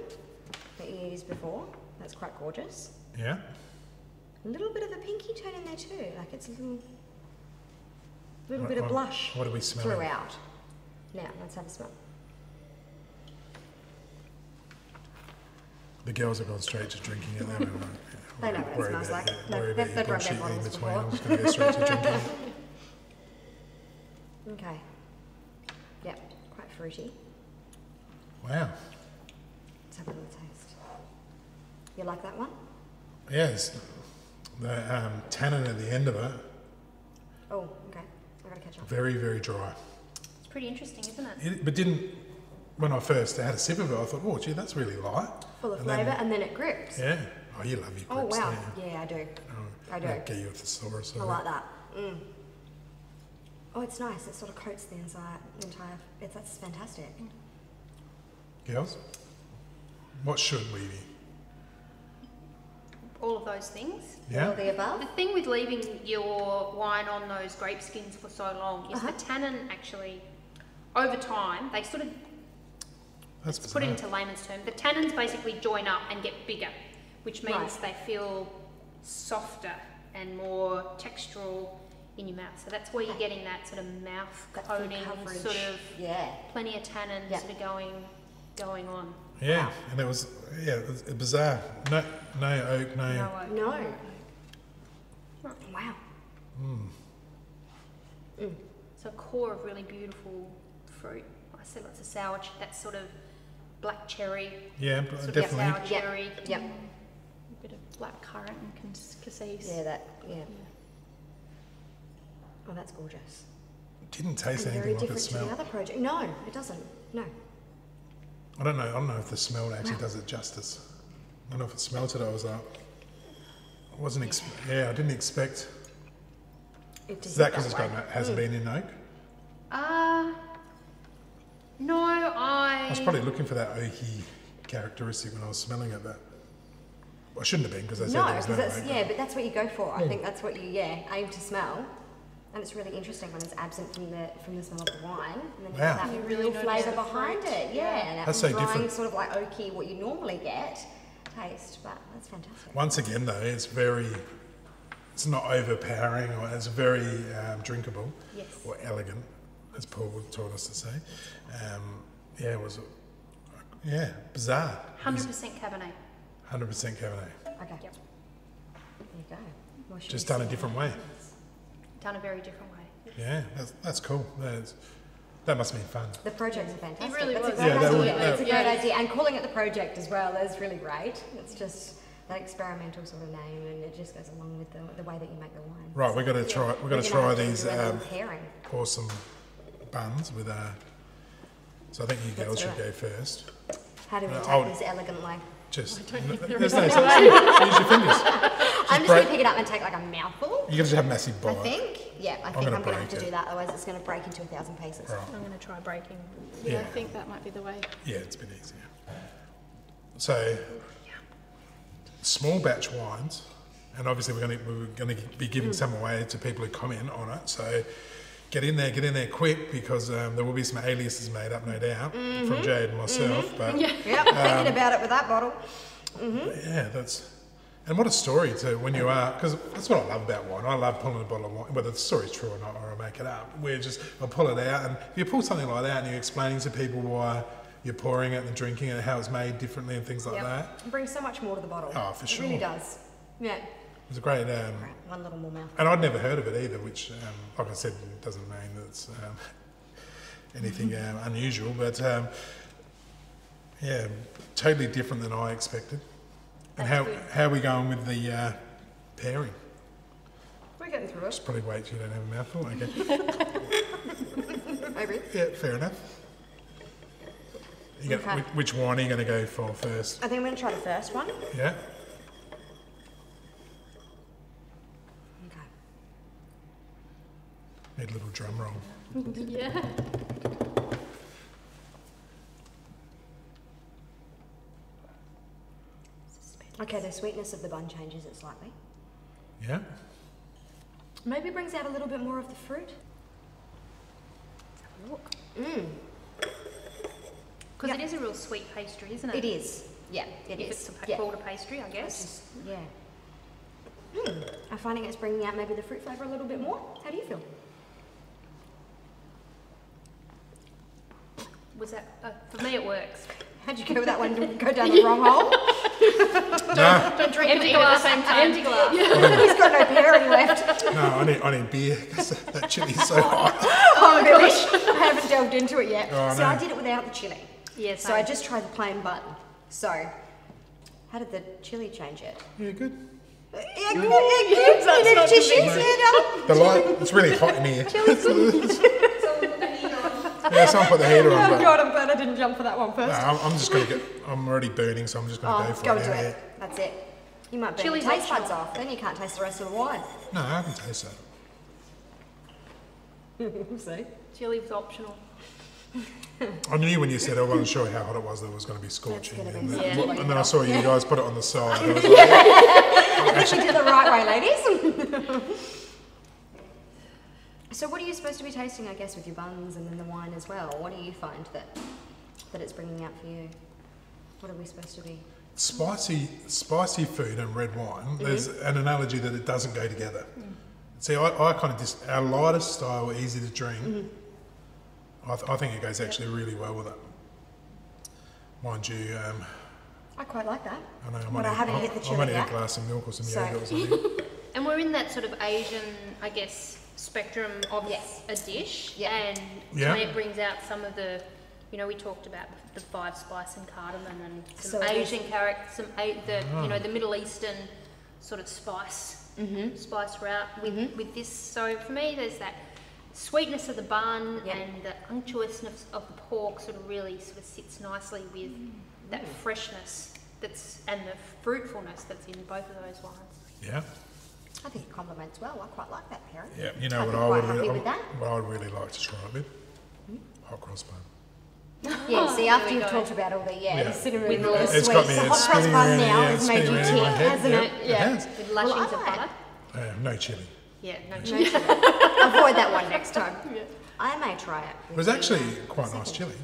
that you used before. That's quite gorgeous. Yeah. A little bit of a pinky tone in there too. Like it's a little, little What- bit of what- blush What are we smelling? throughout. Now, let's have a smell. The girls have gone straight to drinking it. They, won't, [laughs] They know what it smells like. No, Worry they've- about they've your rubbed their in bottles between. before. I'm just going to go straight to [laughs] drinking it. Okay. Yep, quite fruity. Wow. Let's have a little taste. You like that one? Yes. The um, tannin at the end of it, Oh, okay. I've gotta catch up. very, very dry. It's pretty interesting, isn't it? It, but didn't, when I first had a sip of it, I thought, oh, gee, that's really light. Full of And then- flavour, and then it grips. Yeah. Oh, you love your Oh wow. don't you? Yeah, I do. Oh, I do. Get you a thesaurus. I like that. Mm. Oh, it's nice. It sort of coats the inside, the entire. It's that's fantastic. Girls, what should we be? All of those things. All Yeah. of the above. The thing with leaving your wine on those grape skins for so long is Uh-huh. the tannin actually, over time, they sort of That's to put it into layman's terms, the tannins basically join up and get bigger, which means Right. they feel softer and more textural in your mouth. So that's where you're getting that sort of mouth That coating, sort of Yeah. plenty of tannin Yeah. sort of going going on. Yeah, and it was yeah, it was bizarre. No, no oak, no. No oak. No. Wow. Hmm. So a core of really beautiful fruit. I see lots of sour, ch- that sort of black cherry, Yeah, sort of definitely. sour cherry. Yep. A bit of black currant and cas- cassis. Yeah. That. Yeah. Oh, that's gorgeous. It didn't taste and anything very like it different to the smelled. other project. No, it doesn't. No. I don't know. I don't know if the smell actually does it justice. I don't know if it smelt it. I was like, I wasn't. Ex- yeah, I didn't expect. It Is that because it's way. got hasn't mm. been in oak? No, I. I was probably looking for that oaky characteristic when I was smelling it, but I shouldn't have been because I said No, there was no because that's oak. yeah, but that's what you go for. I think that's what you yeah aim to smell, and it's really interesting when it's absent from the from the smell of the wine, and then you Wow. have that You real really notice flavour behind it. Yeah, and that That's so drying different. sort of like oaky what you normally get taste, but that's fantastic. Once again, though, it's very, it's not overpowering or it's very um, drinkable Yes. or elegant, as Paul taught us to say. Um, yeah, it was, yeah, bizarre. 100% Cabernet. 100% Cabernet. Okay, Yep. there you go. Just done a different way. Done a very different way. Yeah, that's, that's cool. That's, that must have been fun. The projects are fantastic. really That's was. a great Yeah, they idea. were- It's a they- great idea, and calling it the project as well is really great. It's just that experimental sort of name, and it just goes along with the, the way that you make the wine. Right, we're going to try, we're We're going to gonna try these do a little um, awesome buns with, uh, so I think you girls should it. go first. How do we Uh, take I'll- this elegantly? Just, [laughs] don't think there there's no such thing. Use your fingers. [laughs] I'm just going to pick it up and take like a mouthful. You're going to have massive bite. I think. Yeah, I think I'm going to have break to do that, otherwise it's going to break into a thousand pieces. Right. I'm going to try breaking. Yeah, Yeah. I think that might be the way. Yeah, it's a bit easier. So, small batch wines, and obviously we're going to we're going to be giving some away to people who comment on it. So, get in there, get in there quick because um, there will be some aliases made up, no doubt, from mm-hmm. Jade and myself. Mm-hmm. But [laughs] yeah. Yep, thinking um, about it with that bottle. Mm-hmm. Yeah, that's. And what a story too when you are, because that's what I love about wine. I love pulling a bottle of wine, whether the story's true or not, or I make it up. We're just, I pull it out, and if you pull something like that and you're explaining to people why you're pouring it and drinking it, and how it's made differently and things like Yep. that, It brings so much more to the bottle. Oh, for sure. It really sure. does. Yeah. It's a great, um, one little more mouth. and I'd never heard of it either, which, um, like I said, doesn't mean that it's um, anything um, unusual, but um, yeah, totally different than I expected. And how, how are we going with the uh, pairing? We're getting through it. Just probably wait till you don't have a mouthful. Okay. [laughs] Over. yeah, fair enough. You got, Okay. which, which wine are you going to go for first? I think I'm going to try the first one. Yeah. Okay. Need a little drum roll. [laughs] Yeah. Okay, the sweetness of the bun changes it slightly. Yeah. Maybe brings out a little bit more of the fruit. Look. Mm, Because Yep. it is a real sweet pastry, isn't it? it is. Yeah, it if is. it's a, pa- yeah. called a pastry, I It's guess. just- yeah. Mm, I'm finding it's bringing out maybe the fruit flavour a little bit more. How do you feel? Was that, uh, for me it works. How'd you go with that one? Did we go down the [laughs] wrong hole? [laughs] No, Don't drink Empty it all at the same time. empty glass. [laughs] He's got no pairing left. no, I need, I need beer 'cause that chili's so hot. Oh, really? I haven't delved into it yet. Oh, so no. I did it without the chili. Yeah, So I just tried the plain bun. So, how did the chili change it? Yeah, good. Yeah, good, yeah, good. That's You not need tissues, yeah, The light, it's really hot in here. yeah, someone put the heater no. on. Oh god, I'm glad I didn't jump for that one no. I'm, I'm just going to get, I'm already burning, so I'm just going to Oh, go for go it. Go do now, it. That's it. You might burn Chili's your taste buds off, then you can't taste the rest of the wine. No, I can taste that. [laughs] See? Chili's optional. I knew when you said I wasn't sure how hot it was that it was going to be scorching. gonna be and, then, hot. and then I saw you guys put it on the side. I was [laughs] like, You did the right way, ladies. [laughs] so, what are you supposed to be tasting, I guess, with your buns and then the wine as well? What do you find that that it's bringing out for you? What are we supposed to be? spicy, spicy food and red wine. Mm-hmm. There's an analogy that it doesn't go together. See, I, I kind of just our lightest style, easy to drink. Mm-hmm. I, th- I think it goes actually really well with it. Mind you, um, I quite like that. I know I But might I haven't I, hit the I chili might need yet. a glass of milk or some So- yogurt or [laughs] something. And we're in that sort of Asian, I guess, spectrum of Yes. a dish. Yeah. And Yeah. to me it brings out some of the, you know, we talked about the five spice and cardamom and some So Asian character, some a, the Ah. you know the Middle Eastern sort of spice Mm-hmm. spice route with with this. So for me, there's that sweetness of the bun Yeah. and the unctuousness of the pork sort of really sort of sits nicely with that freshness that's and the fruitfulness that's in both of those wines. yeah, I think it complements well. I quite like that pairing. yeah. You know I'd what I would happy really, with that. what I would really like to try it with hot cross bun. Yeah, see, after we you've go. talked about all the yeah, Yeah. the cinnamon With and all the the- sweets, It's got me the it's hot cross spinning bun around, now yeah, has it's made you spinning around in my tick, head, hasn't yeah. it? It Yeah. has. With Well, lashings I of like- butter. Uh, no chili. Yeah, no No chili. chili. Avoid that one next time. [laughs] Yeah. I may try it. It was actually quite nice chili,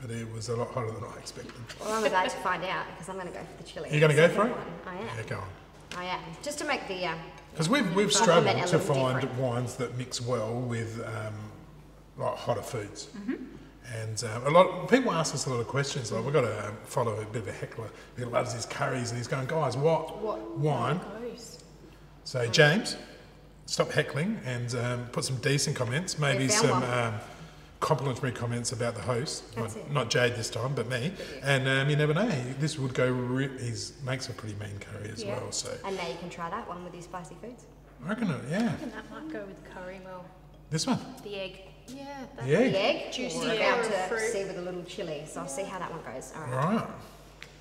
but it was a lot hotter than I expected. Well, I'm about to find out because I'm going to go for the chili. You're going to go for it? I am. Yeah, go on. I am. Just to make the um, Because we've, we've struggled to find different. wines that mix well with um, like hotter foods. Mm-hmm. And um, a lot people ask us a lot of questions. Like we've got to um, follow a bit of a heckler. who loves his curries, and he's going, guys, what, What wine? So James, stop heckling and um, put some decent comments. Maybe some um, complimentary comments about the host. That's not, it. not Jade this time, but me. And um, you never know. This would go. Re- he makes a pretty mean curry as Yeah. well. So and now you can try that one with your spicy foods. I reckon, it, yeah, And that might go with curry well. this one. The egg. Yeah. That, Yeah. The egg, Juicy we're about of to fruit. see with a little chili, so I'll see how that one goes. All right, Right.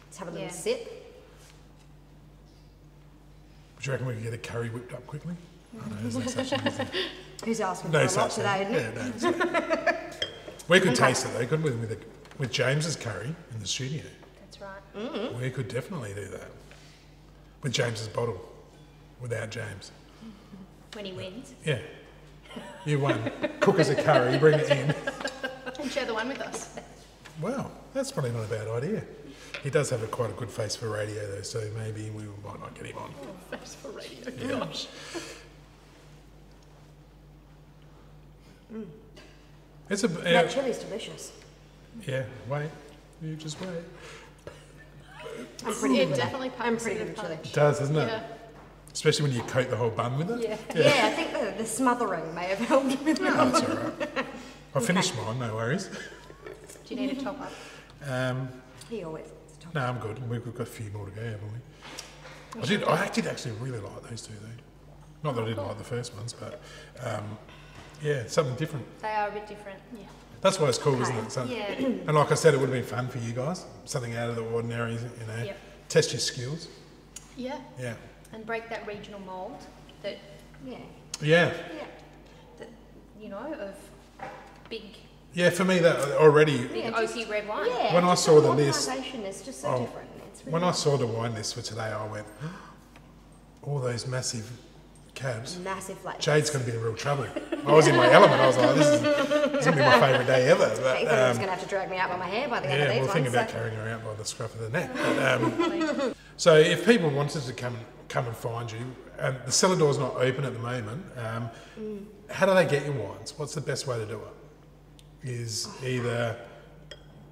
let's have a little Yeah. sip. Do you reckon we could get a curry whipped up quickly? [laughs] I know, there's no such thing. [laughs] Who's asking No for a lot such today, isn't it? Yeah, no, it's- [laughs] we could taste it though, couldn't we? With, the, with James's curry in the studio. That's right. Mm. We could definitely do that. With James's bottle. Without James. When he wins. Yeah. You won. Cook us a curry, bring it in. [laughs] And share the one with us. Well, that's probably not a bad idea. He does have a quite a good face for radio though, so maybe we might not get him on. Face for radio. Gosh. It's a That yeah, chili's delicious. yeah. Wait, you just wait. I'm pretty good It definitely that. I'm pretty good with chili. It does, doesn't it? Yeah. Especially when you coat the whole bun with it. Yeah. Yeah, I think the, the smothering may have helped with that. No, that. that's all right. I finished mine, no worries. Do you need a top up? Um, He always wants to talk. no, I'm good. We've got a few more to go, haven't we? I did. I did actually really like those two, though. Not that I didn't like the first ones, but um, yeah, something different. They are a bit different. Yeah. That's why it's cool, isn't it? So- Yeah. And like I said, it would have been fun for you guys. Something out of the ordinary, you know. Yep. Test your skills. Yeah. Yeah. And break that regional mould that, Yeah. Yeah. Yeah. that you know, of big, Yeah, for me, that already, big Yeah, just- red wine. Yeah. When I saw the the list- is just so Oh, different. It's really when I saw the wine list for today, I went, all those massive cabs. massive like Jade's going to be in real trouble. [laughs] I was in my element. I was like, this is, this is going to be my favourite day ever. He's [laughs] But, gonna um, have to drag me out by my hair by the end yeah, of these we'll think ones. about so- carrying her out by the scruff of the neck. But, um, [laughs] so if people wanted to come come and find you, and the cellar door's not open at the moment, um, how do they get your wines? What's the best way to do it? Is [sighs] either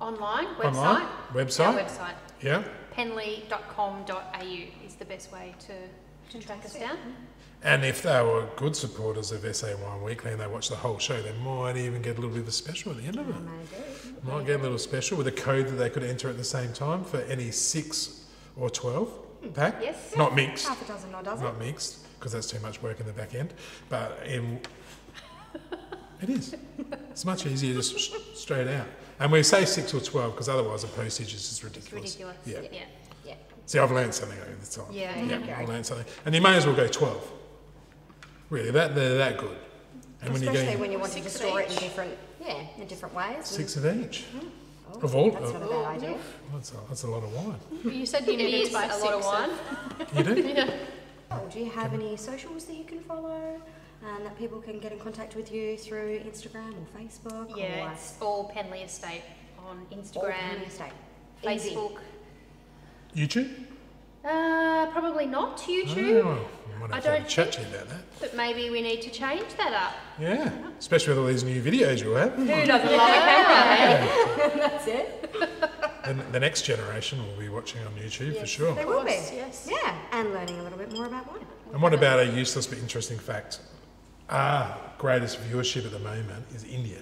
Online, website. Online? Our Website? website. yeah, penley.com.au is the best way to, to track us down. And if they were good supporters of SA Wine Weekly and they watch the whole show, they might even get a little bit of a special at the end of it. Maybe. Might get a little special with a code that they could enter at the same time for any six or twelve hmm. pack. Yes. Not mixed. Half a dozen or dozen. Not mixed because that's too much work in the back end. But in, [laughs] it is. It's much easier just straight out. And we say six or twelve because otherwise the postage is just It's ridiculous. ridiculous. Yeah. Yeah. Yeah. See, I've learned something over the time. Yeah. Yeah. I've learned something. And you may as well go twelve. Really, that they're that good. And when you Especially go when you're wanting to Six store it in each. different, yeah, in different ways. six of each. Oh, of all- That's not a bad idea. That's a, that's a lot of wine. You said you It needed is to buy a six lot of wine. [laughs] You do? [laughs] Yeah. Oh, do you have any socials that you can follow and that people can get in contact with you through Instagram or Facebook? Yeah, or it's all Penley Estate on or Instagram, Penley Estate? Easy. Facebook. YouTube? Uh, probably not YouTube, Oh, I I don't chat to you about that. but maybe we need to change that up. Yeah, especially with all these new videos you'll have. Who doesn't love a camera? [laughs] That's it. And the next generation will be watching on YouTube for sure. They will be. yes. Yeah, and learning a little bit more about wine. And what about a useless but interesting fact? Our greatest viewership at the moment is India,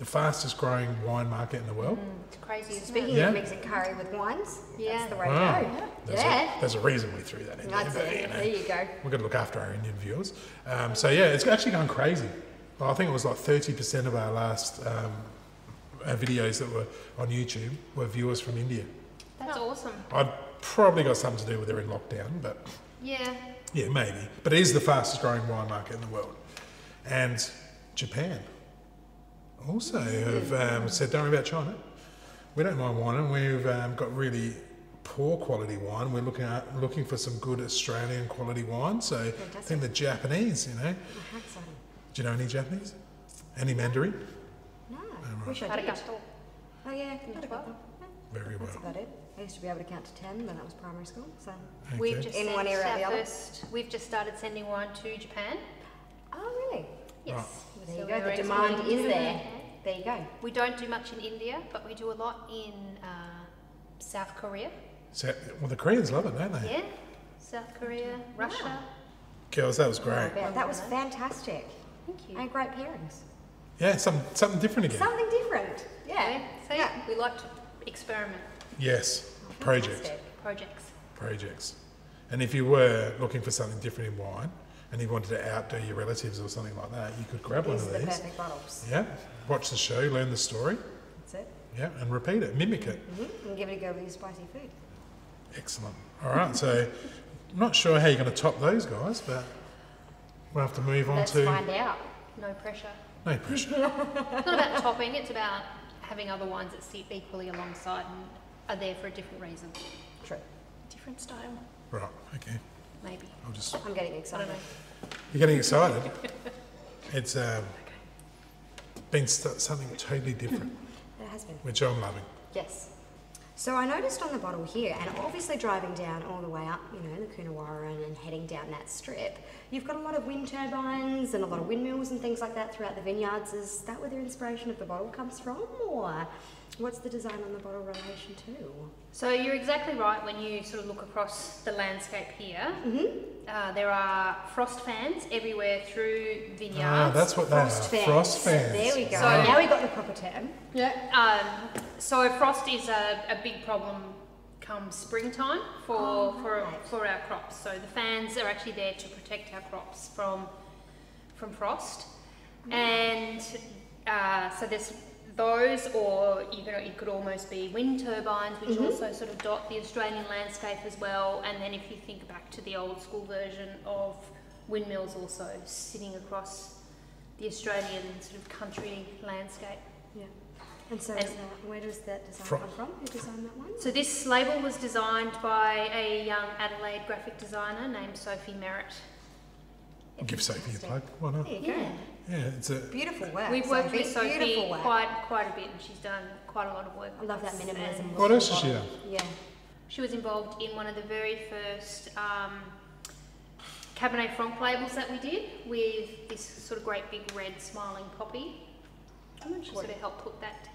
the fastest growing wine market in the world. It's crazy, Speaking? Yeah. of mixing curry with wines, Yeah. that's the way Wow. to go. There's, Yeah. a, there's a reason we threw that in there. That's but, you know, There you go. We've got to look after our Indian viewers. Um, so yeah, it's actually gone crazy. Well, I think it was like 30% of our last um, uh, videos that were on YouTube were viewers from India. That's awesome. I've probably got something to do with they're in lockdown, but Yeah. yeah, maybe. But it is the fastest growing wine market in the world. And Japan also have um, said, don't worry about China. We don't mind wine, and we've um, got really poor quality wine. We're looking at looking for some good Australian quality wine. So I think the Japanese, you know. How exciting. Do you know any Japanese? Any Mandarin? No, wish I did. Arigato. Oh yeah, Can you not a twelve? Very That's well. about it. I used to be able to count to ten when that was primary school. So. We've just In one ear out the other. first. We've just started sending wine to Japan. Oh really? Yes. Right. Well, there So you go. The demand is there. Japan. There you go. We don't do much in India, but we do a lot in uh, South Korea. So, well, the Koreans love it, don't they? Yeah, South Korea, Russia. Girls, that was great. bet. That was fantastic. Thank you. And great pairings. Yeah, some, something different again. Something different. Yeah. Okay, So Yeah. we like to experiment Yes, Oh, project, projects. projects. And if you were looking for something different in wine, and you wanted to outdo your relatives or something like that, you could grab These one are of the these. perfect bottles. Yeah, watch the show, learn the story. That's it. Yeah, and repeat it, mimic it. Mm-hmm. And give it a go with your spicy food. Excellent. All right, so I'm not sure how you're going to top those guys, but we'll have to move on Let's to. find out. No pressure. No pressure. [laughs] It's not about topping, it's about having other wines that sit equally alongside and are there for a different reason, True. Different style. right, okay. Maybe. I'll just. I'm getting I excited. don't know. You're getting excited. [laughs] It's um, been st- something totally different, It has been. which I'm loving. Yes. So I noticed on the bottle here, and obviously driving down all the way up, you know, the Coonawarra and heading down that strip, you've got a lot of wind turbines and a lot of windmills and things like that throughout the vineyards. Is that where the inspiration of the bottle comes from, or what's the design on the bottle relation to? So you're exactly right when you sort of look across the landscape here. Mm-hmm. Uh, there are frost fans everywhere through vineyards. Ah, that's what they Frost are. fans. Frost fans. There we go. So- now we've got the proper term. Yeah. Um, so frost is a, a big problem come springtime for, Oh, for, right. for our crops. So the fans are actually there to protect our crops from, from frost. And uh, so there's those, or you could, it could almost be wind turbines, which Mhm. also sort of dot the Australian landscape as well. And then if you think back to the old school version of windmills also sitting across the Australian sort of country landscape. Yeah. And so And- is that, where does that design Fro- come from? Who designed that one? So this label was designed by a young Adelaide graphic designer named Sophie Merritt. Give Sophie a plug. Why not? There you go. Yeah, it's a. Beautiful work. We've worked with Sophie. Sophie quite quite a bit, and she's done quite a lot of work. I love that minimalism. and What else has she done? Yeah. She was involved in one of the very first um, Cabernet Franc labels that we did with this sort of great big red smiling poppy. And she sort of helped put that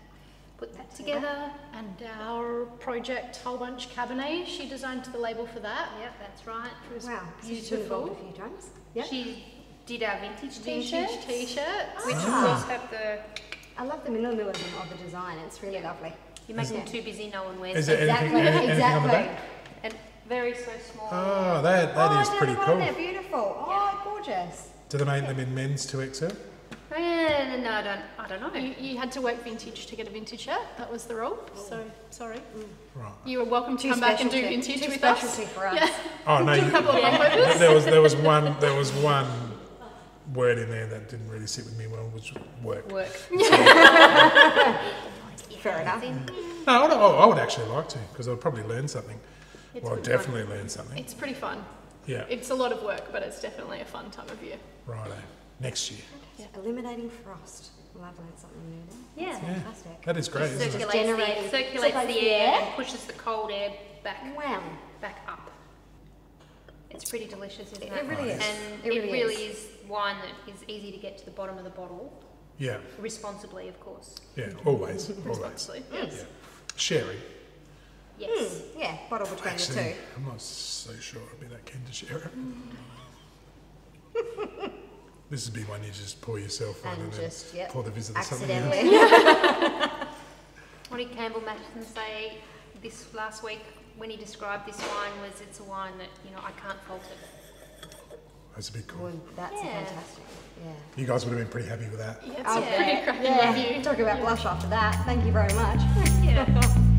put that together. And our project Whole Bunch Cabernet, she designed the label for that. Yep, that's right. It was Wow. So she's been beautiful. involved a few times. Yeah. She did our vintage t-shirts, Vintage t-shirts. which Ah. of course have the I love the minimalism of the design. It's really lovely. You make them too busy, no one wears Is them. there anything, Exactly. any- anything on the exactly. back? And very so small. Oh, that, that oh, is pretty the bottom cool. There, beautiful. Oh, gorgeous. Do they make them in men's 2XL? Eh, no, I don't. I don't know. You, you had to work vintage to get a vintage shirt. That was the rule. So sorry. Right. You were welcome to Too come back and do specialty- vintage too with us. specialty for us. Yeah. Oh, no. [laughs] You, couple there was there was one there was one word in there that didn't really sit with me well, which was work. Work. [laughs] Um, Fair enough. No, I would, I would actually like to because I'd probably learn something. It's well, good definitely learn something. It's pretty fun. Yeah, It's a lot of work, but it's definitely a fun time of year. righto. Next year. Yeah. Eliminating frost. Well, I've learned something new there. Yeah. That's Yeah. fantastic. That is great, It isn't it? circulates, Generating- the, circulates circulates the the air air. and pushes the cold air back Wow. back up. It's pretty delicious, isn't It, it? it really is. And it really, is. wine that is easy to get to the bottom of the bottle Yeah, responsibly, of course. yeah, always, [laughs] always. Responsibly. Yeah. Sherry. Yes. Hmm, yeah, bottle between Actually, the two. I'm not so sure I'd be that keen to share it. this would be one you just pour yourself on and, And then just, yep, pour the visitor something else. accidentally. [laughs] What did Campbell Mattinson say this last week when he described this wine? Was it's a wine that you know I can't fault it. That's a bit cool. well, that's Yeah. fantastic. Yeah. You guys would have been pretty happy with that. Yeah, it's Oh, a pretty cracking Yeah. review. Talk about blush after that. Thank you very much. Yeah. [laughs]